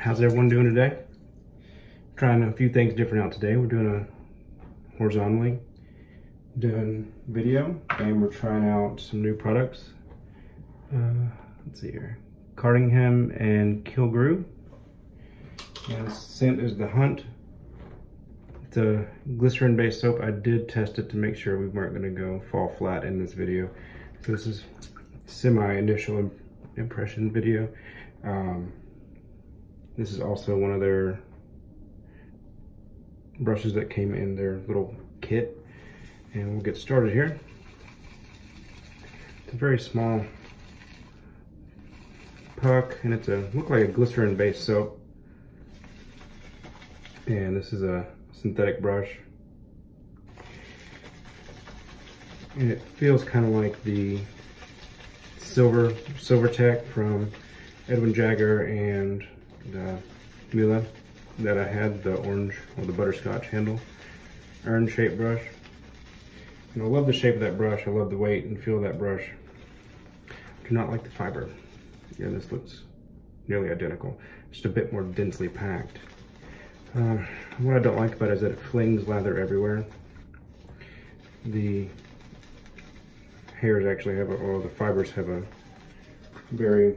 how's everyone doing today? Trying a few things different out today. We're doing a horizontally doing video and we're trying out some new products. Uh, let's see here. Cardinham and Killigrew. And the scent is the Hunt. It's a glycerin based soap. I did test it to make sure we weren't gonna go fall flat in this video. So this is semi initial impression video. Um, this is also one of their brushes that came in their little kit. And we'll get started here. It's a very small puck and it's a look like a glycerin based soap. And this is a synthetic brush. And it feels kind of like the silver silver tech from Edwin Jagger and Mühle that I had, the orange or the butterscotch handle, urn shaped brush. And I love the shape of that brush. I love the weight and feel of that brush. I do not like the fiber. Yeah, this looks nearly identical. Just a bit more densely packed. Uh, what I don't like about it is that it flings lather everywhere. The hairs actually have, a, or the fibers have a very uh,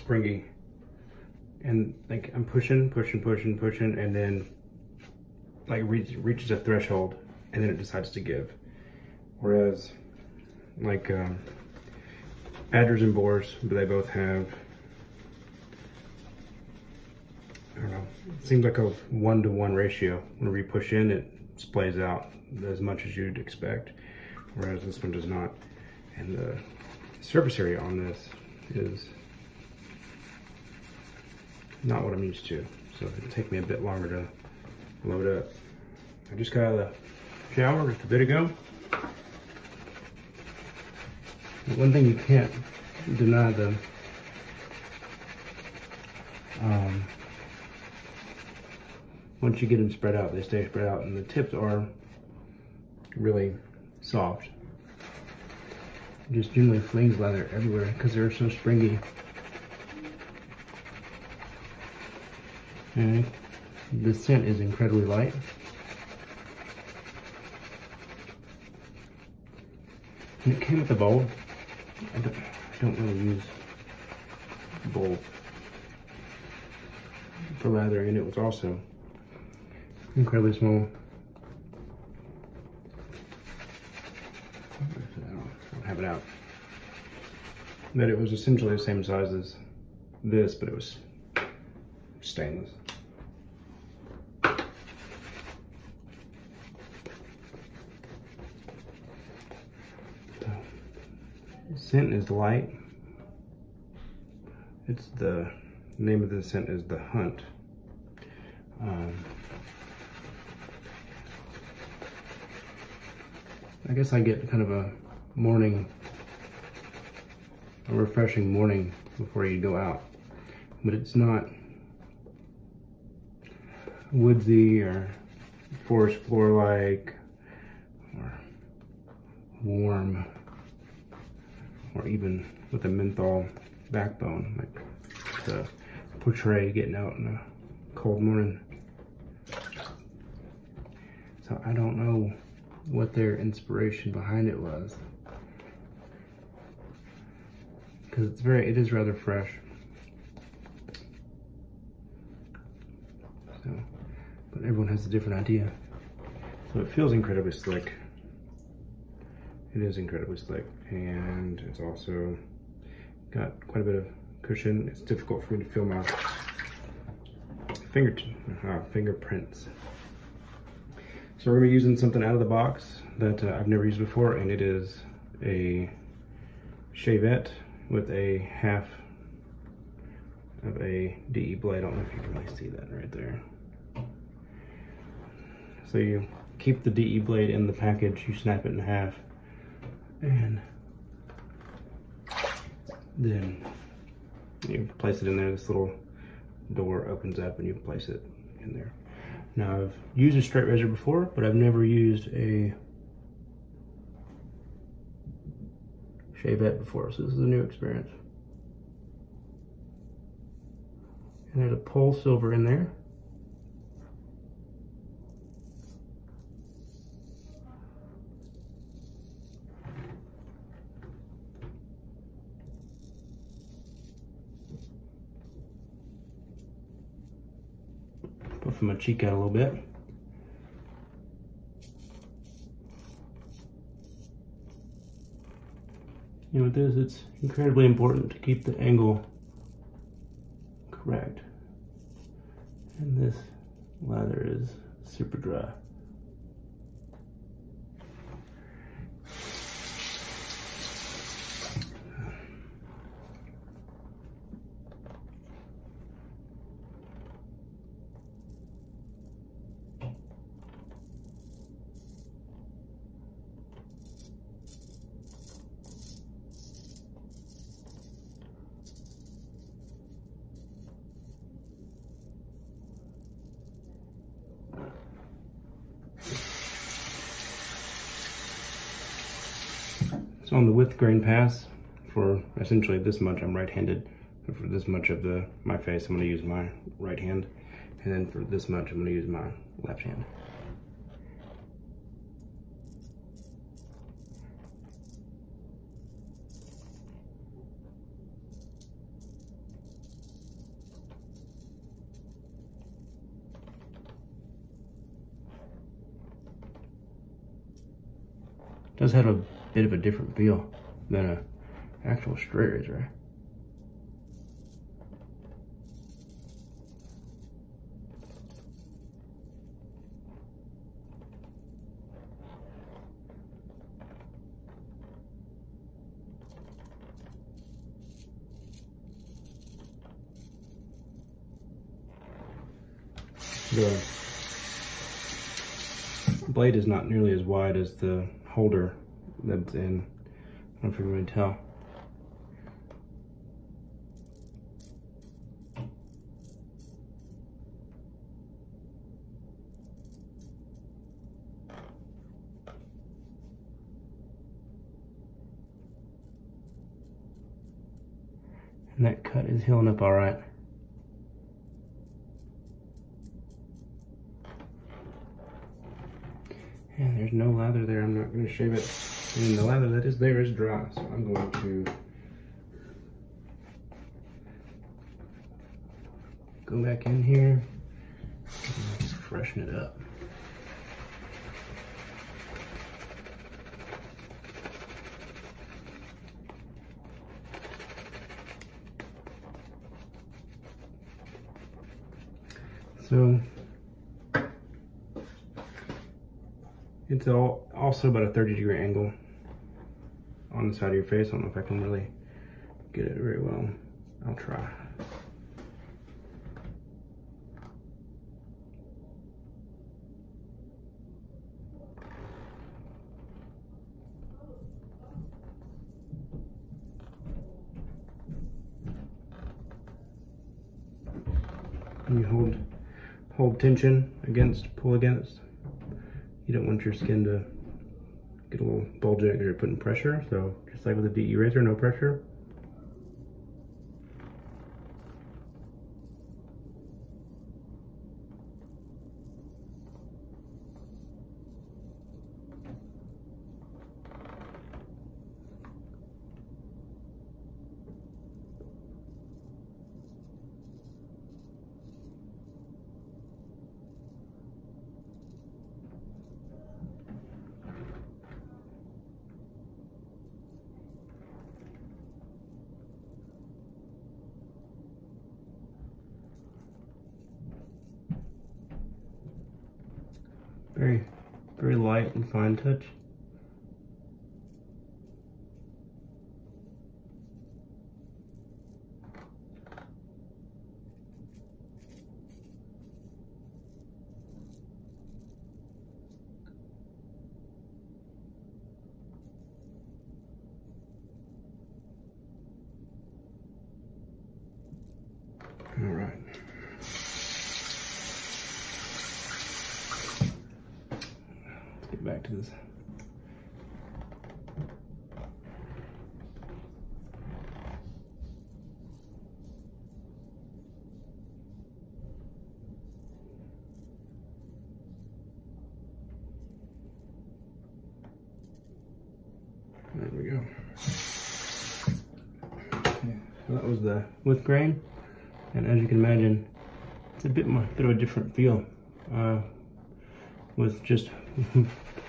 springy and like I'm pushing, pushing, pushing, pushing, and then like reach, reaches a threshold and then it decides to give. Whereas like um, adders and bores, but they both have, I don't know, it seems like a one to one ratio. Whenever you push in, it splays out as much as you'd expect, whereas this one does not. And the surface area on this is not what I'm used to. So it'll take me a bit longer to load up. I just got out of the shower just a bit ago. One thing you can't deny the um, once you get them spread out, they stay spread out and the tips are really soft. Just generally flings leather everywhere because they're so springy. And the scent is incredibly light. And it came with a bowl. I don't, I don't really use bowl for lather, and it was also incredibly small. I don't have it out. But it was essentially the same size as this, but it was stainless. Scent is light. It's the name of the scent is the Hunt. Um, I guess I get kind of a morning, a refreshing morning before you go out, but it's not woodsy or forest floor like or warm or even with a menthol backbone, like the portray getting out in a cold morning. So I don't know what their inspiration behind it was. Because it's very, it is rather fresh. So, but everyone has a different idea. So it feels incredibly slick. It is incredibly slick and it's also got quite a bit of cushion. It's difficult for me to feel my finger uh, fingerprints. So we're gonna be using something out of the box that uh, I've never used before and it is a shavette with a half of a DE blade. I don't know if you can really see that right there. So you keep the DE blade in the package, you snap it in half, and then you place it in there. This little door opens up and you place it in there. Now I've used a straight razor before, but I've never used a shavette before, so this is a new experience. And there's a Polsilver in there. My cheek out a little bit. You know, this, it's incredibly important to keep the angle correct. And this lather is super dry. So on the width grain pass, for essentially this much, I'm right-handed. For this much of the my face, I'm gonna use my right hand. And then for this much, I'm gonna use my left hand. does have a bit of a different feel than a actual straight razor. The blade is not nearly as wide as the holder that's in. I don't know if you can really tell. And that cut is healing up all right. And there's no lather there. I'm not to shave it. And the lather that is there is dry. So I'm going to go back in here and just freshen it up. So It's all also about a 30 degree angle on the side of your face. I don't know if I can really get it very well. I'll try. you hold hold tension against, pull against you don't want your skin to get a little bulgy because you're putting pressure. So just like with a DE razor, no pressure. Very, very light and fine touch. back to this. There we go. So that was the with grain. And as you can imagine, it's a bit more, bit of a different feel uh, with just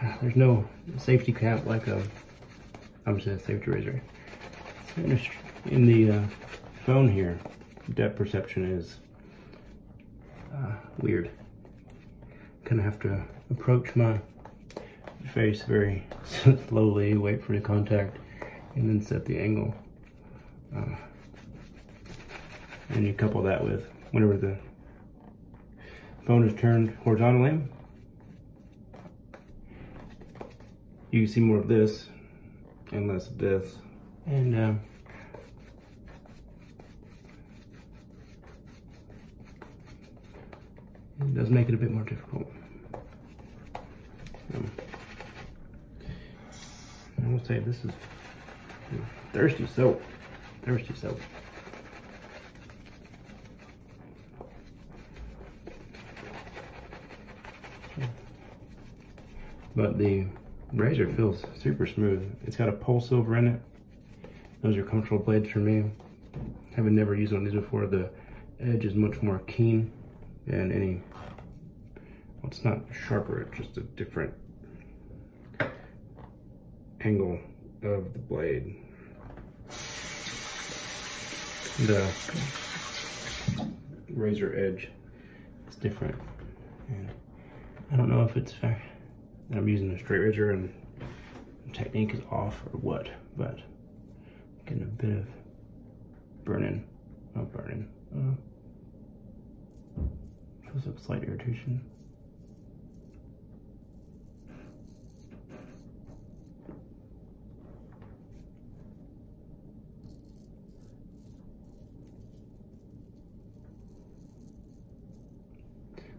there's no safety cap like a obviously a safety razor. In the uh, phone here, depth perception is uh, weird. Kind of have to approach my face very slowly, wait for the contact, and then set the angle. Uh, and you couple that with whenever the phone is turned horizontally, you see more of this and less of this. And uh, it does make it a bit more difficult. Um, I will say this is thirsty soap. Thirsty soap. But the razor feels super smooth. It's got a Polsilver in it. Those are comfortable blades for me. Having never used one of these before, the edge is much more keen than any, well, it's not sharper, it's just a different angle of the blade. The razor edge is different. And I don't know if it's fair. I'm using a straight razor and technique is off or what, but getting a bit of burning, not burning, uh, feels like slight irritation.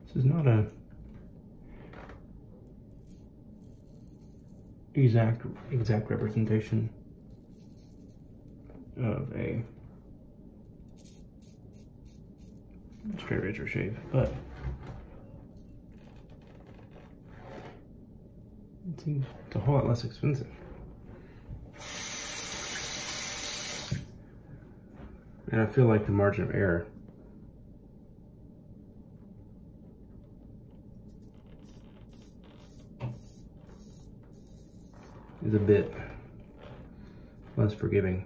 This is not a exact exact representation of a straight razor shave, but it seems it's a whole lot less expensive. And I feel like the margin of error is a bit less forgiving.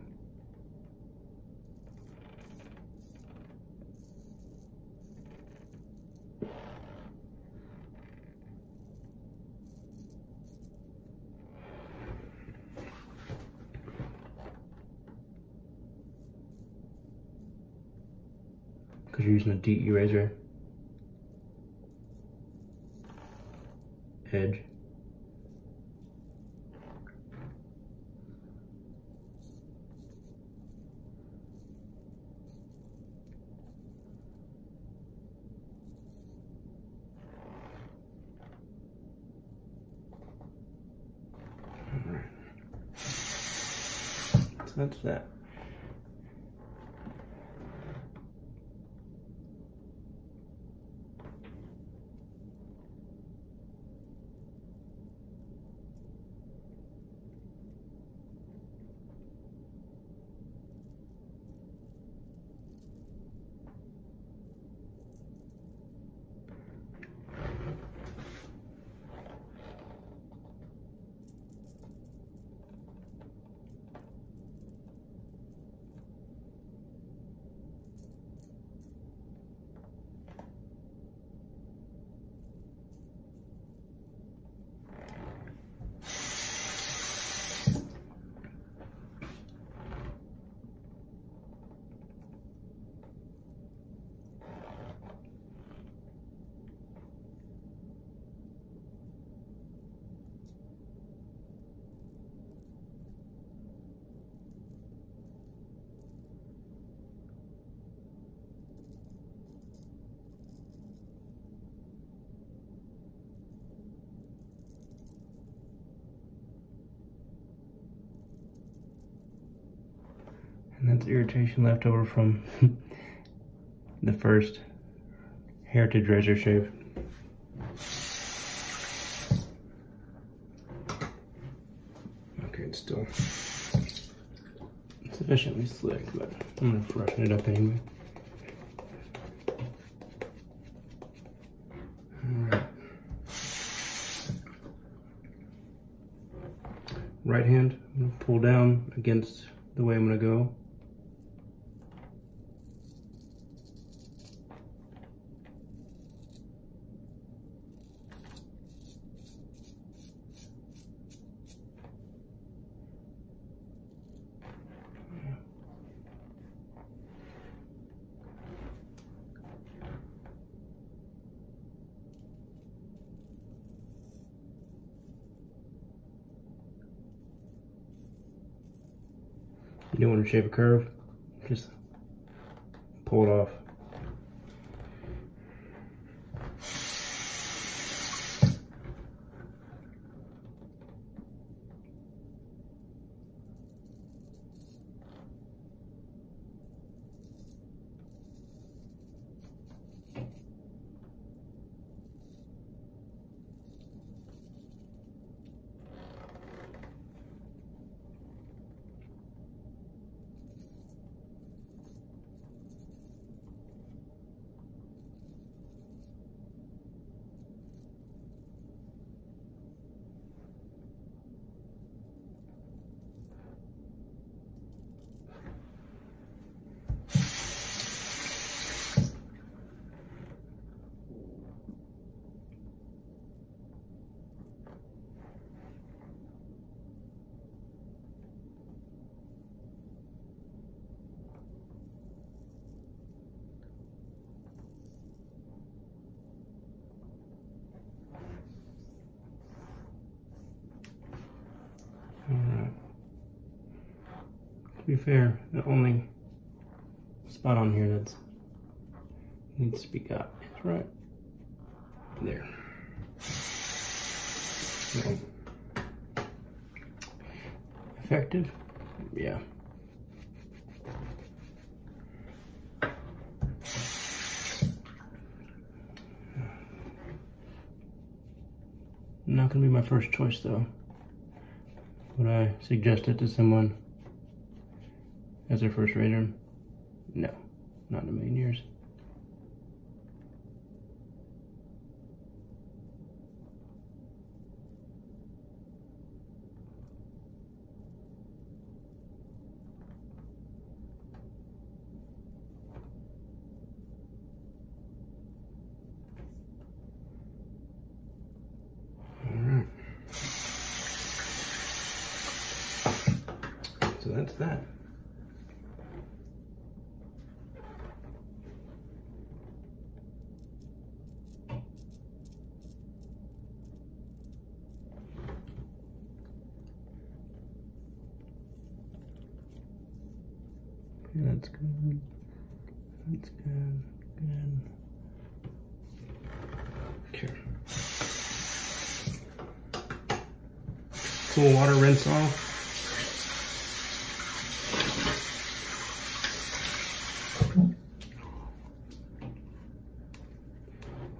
Because you're using a DE razor. Edge. That's that. That's irritation left over from the first Heritage Razor Shave. Okay, it's still sufficiently slick, but I'm gonna freshen it up anyway. Right hand, I'm gonna pull down against the way I'm gonna go. Shave a curve, just pull it off. Alright. To be fair, the only spot on here that needs to be got is right there. Effective? Yeah. Not gonna be my first choice though. Would I suggest it to someone as their first razor? No, not in a million years. So that's that. Okay, that's good. That's good. Good. Okay. Cool water rinse off.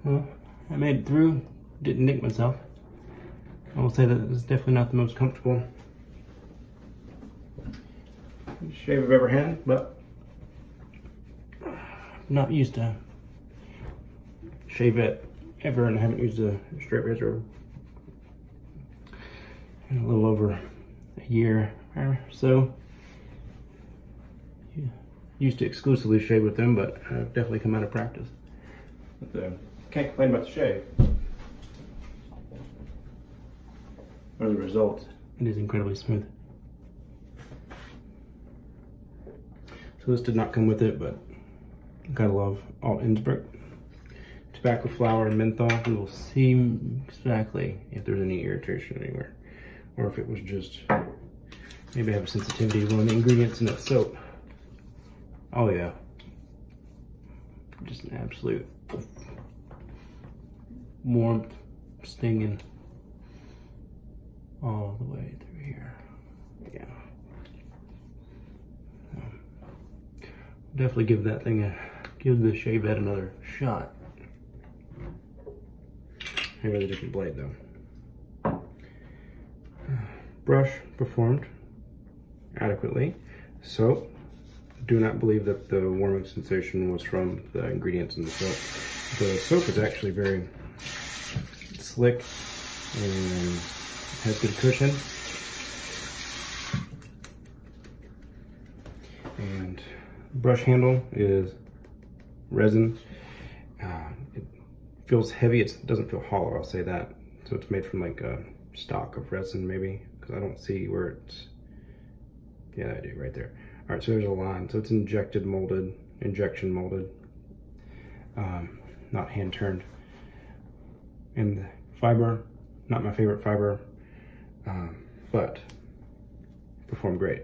Well, I made it through. Didn't nick myself. I will say that it's definitely not the most comfortable shave I've ever had, but not used to shave it ever and I haven't used a straight razor in a little over a year or so. Yeah. Used to exclusively shave with them, but I've definitely come out of practice. But, uh, can't complain about the shave. Or the results. It is incredibly smooth. So this did not come with it, but gotta love Alt Innsbruck. Tobacco flower and menthol. We will see exactly if there's any irritation anywhere. Or if it was just, maybe I have a sensitivity to one of the ingredients in that soap. Oh yeah. Just an absolute warmth, stinging all the way through here. Yeah. Definitely give that thing a, give the shave head another shot. With a different blade though. Brush performed adequately. soap. Do not believe that the warming sensation was from the ingredients in the soap. The soap is actually very slick and has good cushion. And brush handle is resin. Uh, it feels heavy. It doesn't feel hollow, I'll say that. So it's made from like a stock of resin maybe, because I don't see where it's, yeah, I do right there. All right, so there's a line. So it's injected molded, injection molded, um, not hand turned. And the fiber, not my favorite fiber, um, but performed great.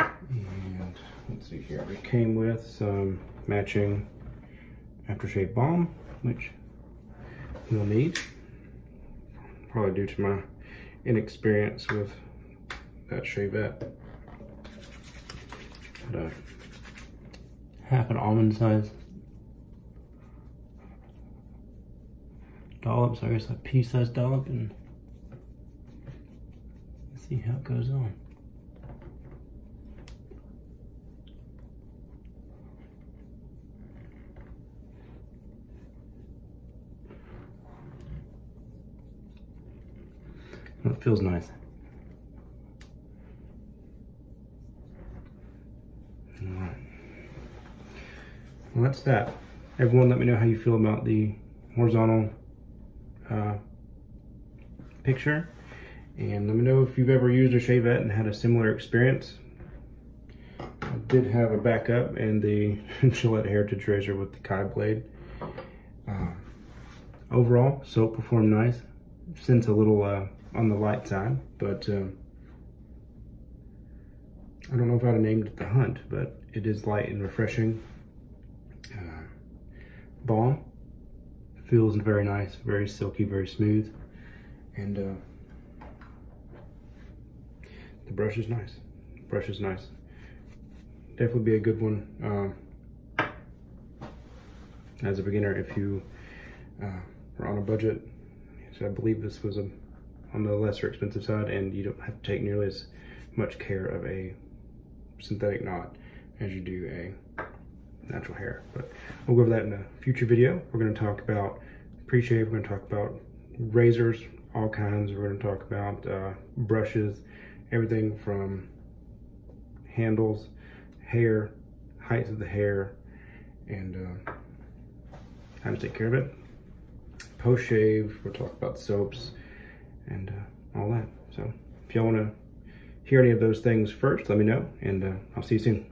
And let's see here, it came with some matching aftershave balm, which you'll need. Probably due to my inexperience with that shavette. But, uh, half an almond size dollop, so I guess a pea-sized dollop, and see how it goes on. It feels nice. Alright. Well, that's that. Everyone let me know how you feel about the horizontal uh, picture. And let me know if you've ever used a Shavette and had a similar experience. I did have a backup and the Gillette Heritage Razor with the Kai blade. Uh, overall, soap performed nice. Since a little uh, on the light side, but uh, I don't know if I'd have named it the Hunt, but it is light and refreshing. Uh, balm feels very nice, very silky, very smooth, and uh, the brush is nice. The brush is nice. Definitely be a good one uh, as a beginner if you uh, are on a budget. So I believe this was a on the lesser expensive side and you don't have to take nearly as much care of a synthetic knot as you do a natural hair. But we'll go over that in a future video. We're gonna talk about pre-shave, we're gonna talk about razors, all kinds. We're gonna talk about uh, brushes, everything from handles, hair, height of the hair, and uh, how to take care of it. Post-shave, we'll talk about soaps, and uh, all that. So if y'all want to hear any of those things first, let me know, and uh, I'll see you soon.